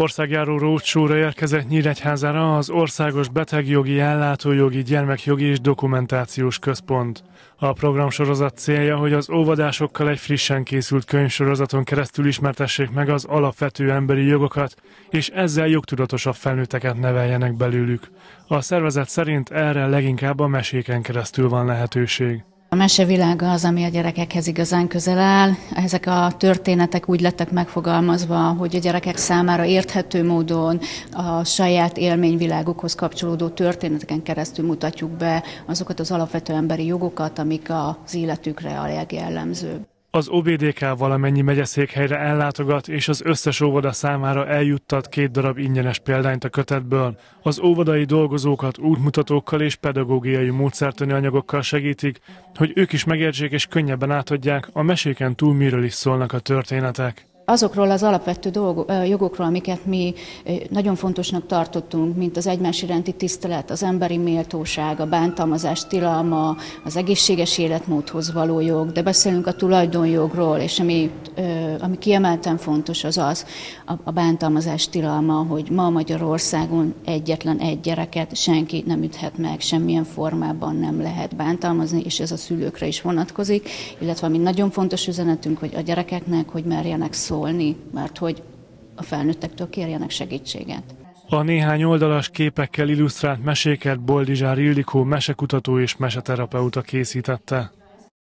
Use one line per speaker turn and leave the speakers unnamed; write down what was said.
Országjáró rócsóra érkezett Nyíregyházára az Országos Betegjogi, Ellátójogi, Gyermekjogi és Dokumentációs Központ. A programsorozat célja, hogy az óvodásokkal egy frissen készült könyvsorozaton keresztül ismertessék meg az alapvető emberi jogokat, és ezzel jogtudatosabb felnőtteket neveljenek belőlük. A szervezet szerint erre leginkább a meséken keresztül van lehetőség.
A mesevilága az, ami a gyerekekhez igazán közel áll. Ezek a történetek úgy lettek megfogalmazva, hogy a gyerekek számára érthető módon a saját élményvilágukhoz kapcsolódó történeteken keresztül mutatjuk be azokat az alapvető emberi jogokat, amik az életükre a legjellemzőbb.
Az OBDK valamennyi megyeszékhelyre ellátogat, és az összes óvoda számára eljuttat két darab ingyenes példányt a kötetből. Az óvodai dolgozókat útmutatókkal és pedagógiai módszertani anyagokkal segítik, hogy ők is megértsék és könnyebben átadják, a meséken túl miről is szólnak a történetek
azokról az alapvető dolgok, jogokról, amiket mi nagyon fontosnak tartottunk, mint az egymás iránti tisztelet, az emberi méltóság, a bántalmazás tilalma, az egészséges életmódhoz való jog, de beszélünk a tulajdonjogról, és ami, ami kiemelten fontos az az, a bántalmazás tilalma, hogy ma Magyarországon egyetlen egy gyereket senki nem üthet meg, semmilyen formában nem lehet bántalmazni, és ez a szülőkre is vonatkozik, illetve ami nagyon fontos üzenetünk, hogy a gyerekeknek, hogy merjenek szó szólni, mert hogy a felnőttektől kérjenek segítséget.
A néhány oldalas képekkel illusztrált meséket Boldizsár Ildikó mesekutató és meseterapeuta készítette.